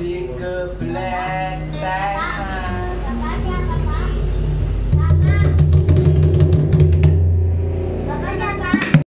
sick of black.